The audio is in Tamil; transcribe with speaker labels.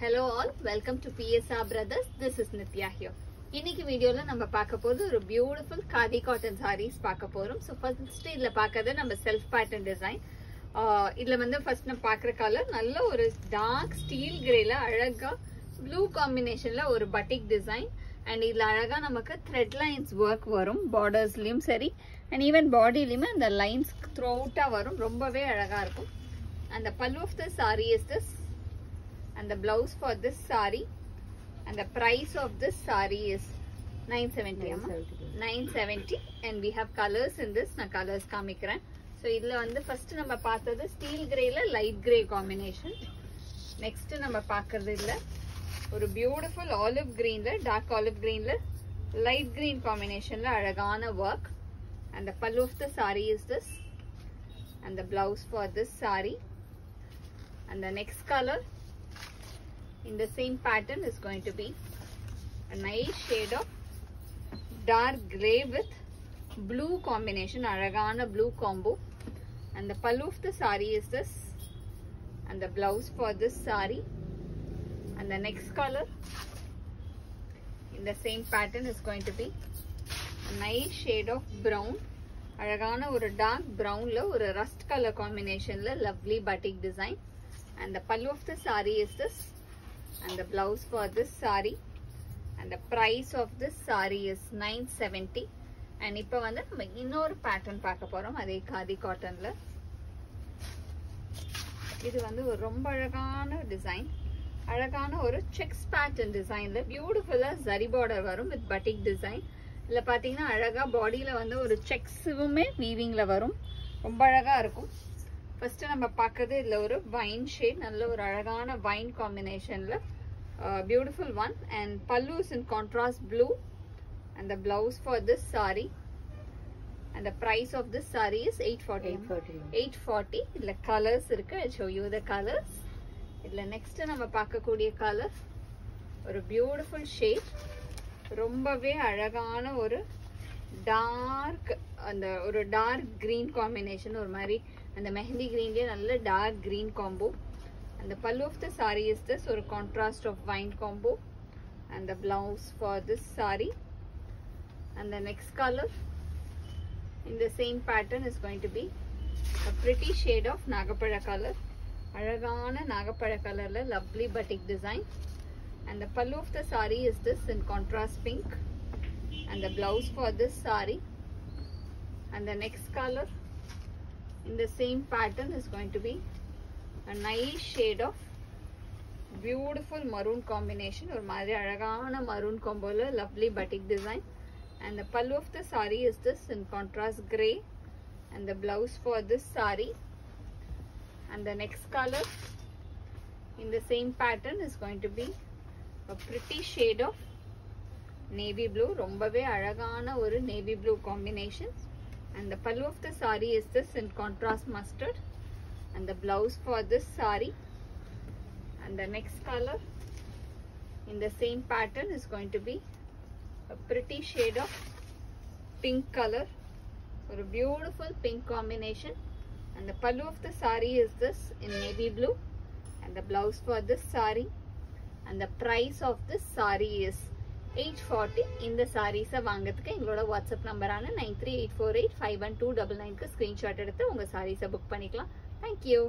Speaker 1: Hello all welcome to BSR brothers this is Nithya here இன்னைக்கு வீடியோல நம்ம பார்க்க போது ஒரு பியூட்டிஃபுல் காதி காட்டன் சாரீஸ் பார்க்க போறோம். ஸோ ஃபர்ஸ்ட் இதுல பார்க்கறது நம்ம செல்ஃப் பேட்டர்ன் டிசைன் இதுல வந்து ஃபர்ஸ்ட் நம்ம பார்க்குற கலர் நல்ல ஒரு டார்க் ஸ்டீல் கிரேல அழகா ப்ளூ காம்பினேஷன்ல ஒரு பட்டிக் டிசைன் அண்ட் இதில் அழகாக நமக்கு த்ரெட் லைன்ஸ் ஒர்க் வரும் பார்டர்ஸ்லேயும் சரி. அண்ட் ஈவன் பாடியிலையுமே அந்த லைன்ஸ் த்ரோ அவுட்டாக வரும் ரொம்பவே அழகாக இருக்கும். அந்த pallu of the sari is this and the blouse for this saree and the price of this saree is 970 அம்மா 970 and we have colors in this நான் colors காமிக்கிறேன் ஸோ இதில் வந்து ஃபர்ஸ்ட் நம்ம பார்த்தது ஸ்டீல் கிரேல லைட் கிரே காம்பினேஷன் நெக்ஸ்ட் நம்ம பார்க்கறது இல்லை ஒரு பியூட்டிஃபுல் ஆலிவ் கிரீன்ல டார்க் ஆலிவ் கிரீன்ல லைட் கிரீன் காம்பினேஷன்ல அழகான work pallu of the saree is this and the blouse for this saree and the next color in the same pattern is going to be a nice shade of dark gray with blue combination aragana blue combo and the pallu of the saree is this and the blouse for this saree and the next color in the same pattern is going to be a nice shade of brown அழகான ஒரு டார்க் ப்ரௌன்ல ஒரு ரஸ்ட் கலர் காம்பினேஷன்ல lovely batik design and the pallu of the saree is this And the blouse for this saree. And the price of this saree is 970 and இப்போ வந்து நம்ம இன்னொரு பேட்டர்ன் பார்க்க போறோம். அதே காதி காட்டன்ல இது வந்து ஒரு ரொம்ப அழகான டிசைன் அழகான ஒரு செக்ஸ் பேட்டர்ன் டிசைன்ல பியூட்டிஃபுல்லா ஜரி பார்டர் வரும் வித் பட்டிக் டிசைன் இதுல பாத்தீங்கன்னா அழகா பாடியில வந்து ஒரு செக்ஸுமே வீவிங்ல வரும். ரொம்ப அழகா இருக்கும். ஃபர்ஸ்ட் நம்ம பார்க்கறது இதுல ஒரு வைன் ஷேட் நல்ல ஒரு அழகான வைன் காம்பினேஷன்ல beautiful one and pallus in contrast blue and the blouse for this sari and the price of this sari is eight forty eight forty இதுல கலர்ஸ் இருக்கு. ஷோ யூ த கலர்ஸ் இதுல நெக்ஸ்ட் நம்ம பார்க்கக்கூடிய கலர் ஒரு பியூட்டிஃபுல் ஷேட் ரொம்பவே அழகான ஒரு டார்க் அந்த ஒரு டார்க் கிரீன் காம்பினேஷன் ஒரு மாதிரி அந்த மெஹந்தி கிரீன்லேயே நல்ல டார்க் கிரீன் காம்போ அந்த pallu of the sari is this ஒரு contrast of wine combo and the blouse for this sari and the next colour in the same pattern is going to be a pretty shade of nagapara color அழகான நாகப்பழ கலர்ல lovely batik design and the pallu of the saree is this in contrast pink and the blouse for this saree and the next color in the same pattern is going to be a nice shade of beautiful maroon combination ஒரு மாதிரி அழகான maroon comboல lovely batik design and the pallu of the saree is this in contrast gray and the blouse for this saree and the next color in the same pattern is going to be a pretty shade of navy blue ரொம்பவே அழகான ஒரு navy blue combination and the pallu of the sari is this in contrast mustard. And the blouse for this sari. And the next color in the same pattern is going to be a pretty shade of pink color or a beautiful pink combination. And the pallu of the sari is this in navy blue. And the blouse for this sari. And the price of this sari is 840 இந்த சாரீஸை வாங்கிறதுக்கு எங்களோட WhatsApp நம்பரான nine three eight four eight five one two double நைனுக்கு ஸ்க்ரீன்ஷாட் எடுத்து உங்கள் சாரீஸை புக் பண்ணிக்கலாம். தேங்க்யூ